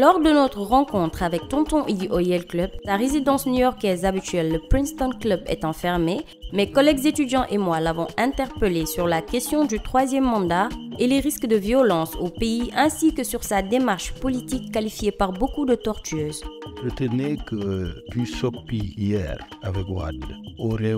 Lors de notre rencontre avec Tonton Iggy Oyel Club, sa résidence new-yorkaise habituelle, le Princeton Club, est enfermée, mes collègues étudiants et moi l'avons interpellé sur la question du troisième mandat et les risques de violence au pays ainsi que sur sa démarche politique qualifiée par beaucoup de tortueuse. Que hier avec Wad aurait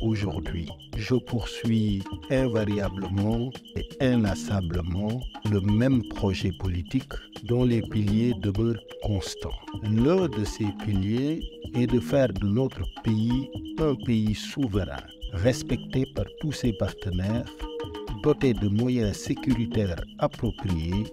aujourd'hui. Je poursuis invariablement et inassablement le même projet politique dont les piliers demeurent constants. L'un de ces piliers est de faire de notre pays un pays souverain, respecté par tous ses partenaires, doté de moyens sécuritaires appropriés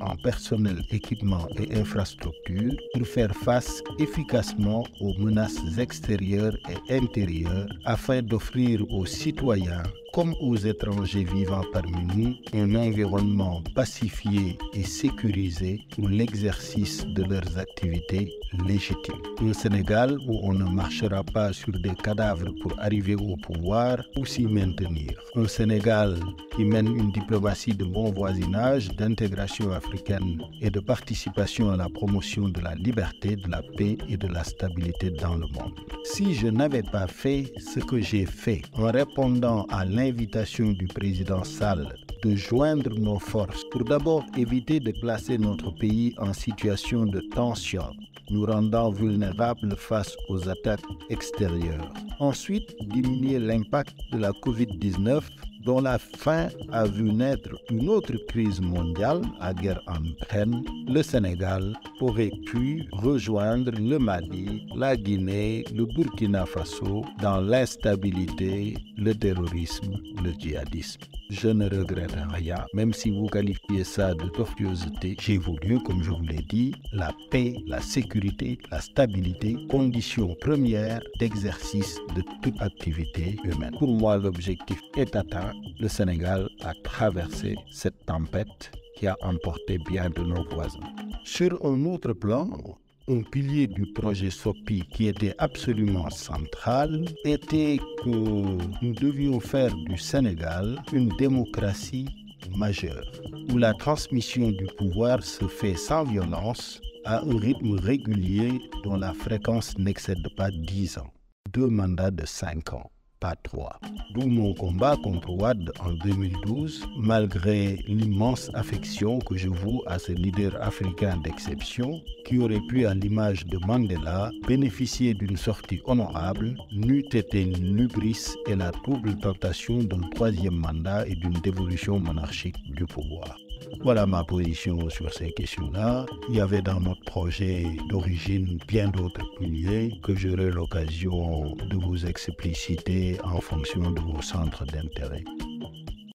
en personnel, équipement et infrastructures pour faire face efficacement aux menaces extérieures et intérieures afin d'offrir aux citoyens comme aux étrangers vivant parmi nous un environnement pacifié et sécurisé pour l'exercice de leurs activités légitimes. Un Sénégal où on ne marchera pas sur des cadavres pour arriver au pouvoir ou s'y maintenir. Un Sénégal qui mène une diplomatie de bon voisinage, d'intégration africaine et de participation à la promotion de la liberté, de la paix et de la stabilité dans le monde. Si je n'avais pas fait ce que j'ai fait en répondant à l'invitation l'invitation du président Sall de joindre nos forces pour d'abord éviter de placer notre pays en situation de tension, nous rendant vulnérables face aux attaques extérieures. Ensuite, diminuer l'impact de la COVID-19 dont la fin a vu naître une autre crise mondiale, à guerre en Ukraine, le Sénégal aurait pu rejoindre le Mali, la Guinée, le Burkina Faso dans l'instabilité, le terrorisme, le djihadisme. Je ne regrette rien, même si vous qualifiez ça de tortuosité. J'ai voulu, comme je vous l'ai dit, la paix, la sécurité, la stabilité, condition première d'exercice de toute activité humaine. Pour moi, l'objectif est atteint. Le Sénégal a traversé cette tempête qui a emporté bien de nos voisins. Sur un autre plan, un pilier du projet SOPI qui était absolument central était que nous devions faire du Sénégal une démocratie majeure, où la transmission du pouvoir se fait sans violence, à un rythme régulier dont la fréquence n'excède pas 10 ans, deux mandats de 5 ans. D'où mon combat contre Ouad en 2012, malgré l'immense affection que je voue à ce leader africain d'exception, qui aurait pu, à l'image de Mandela, bénéficier d'une sortie honorable, n'eût été l'ubris et la double tentation d'un troisième mandat et d'une dévolution monarchique du pouvoir. Voilà ma position sur ces questions-là. Il y avait dans notre projet d'origine bien d'autres piliers que j'aurai l'occasion de vous expliciter en fonction de vos centres d'intérêt.